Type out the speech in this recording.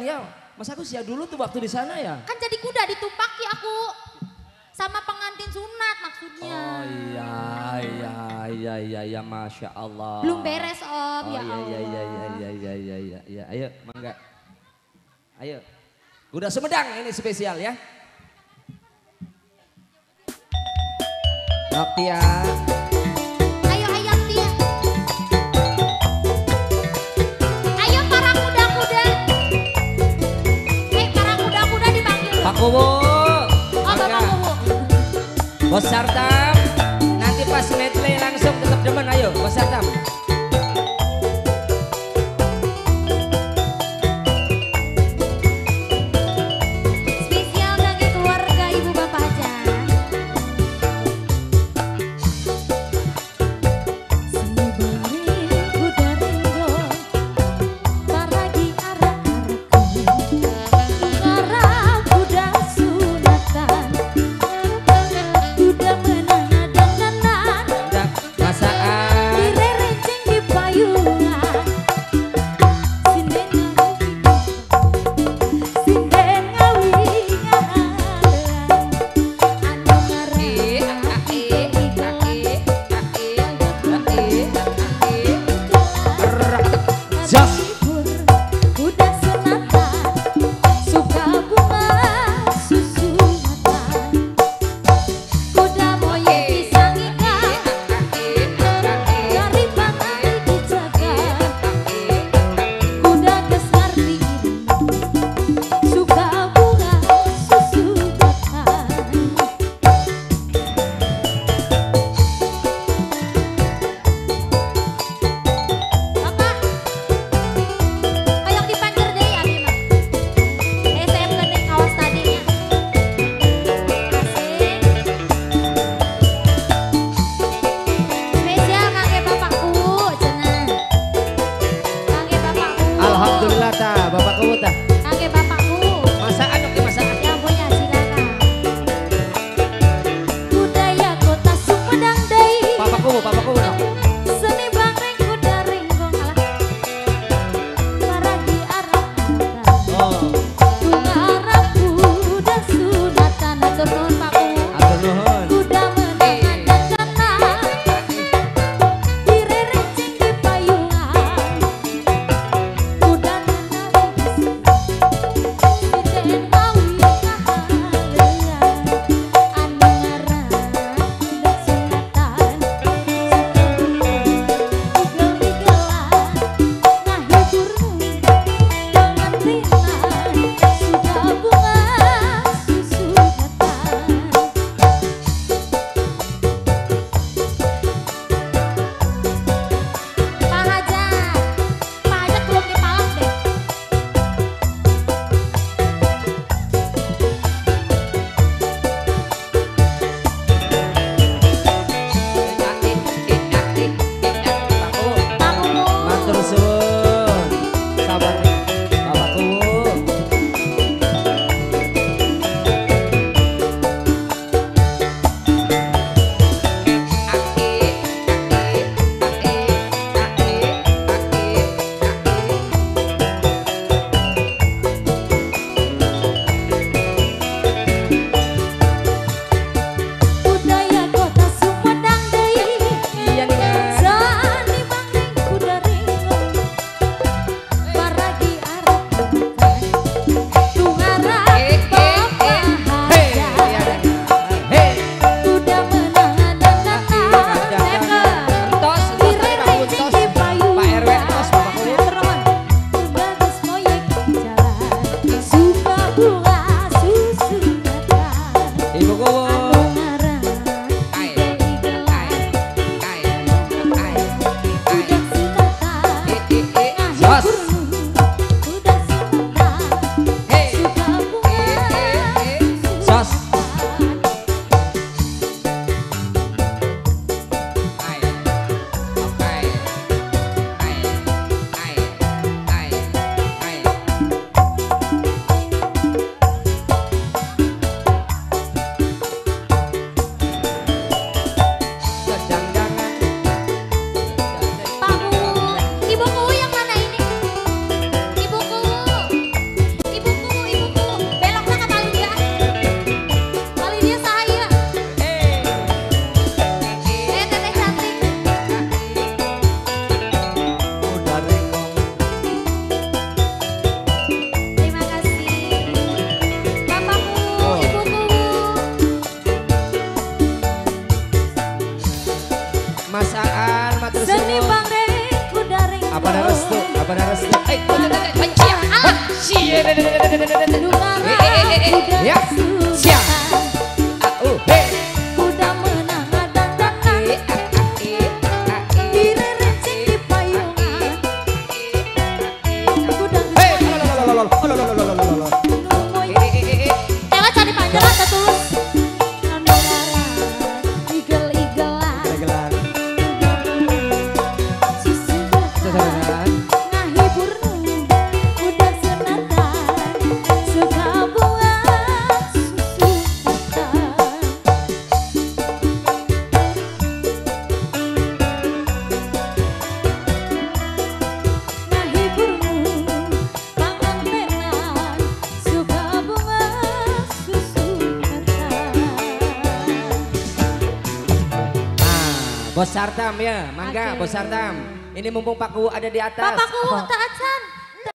Ya, mas aku siap dulu tuh waktu di sana ya? Kan jadi kuda ditumpaki aku sama pengantin sunat maksudnya. Oh iya iya iya iya iya masya Allah. Belum beres om oh, ya iya, Allah. Iya iya iya iya iya iya iya ayo mangga. Ayo. Kuda Semedang ini spesial ya. Baktian. Ya. Bos. Nanti pas medley langsung tetap demen ayo, Bos. Jakarta Bapak corazón. Oh. Bos Sartam ya, mangga. Bos Sartam. Ini mumpung Pak Kuwu ada di atas. Bapakku taat san.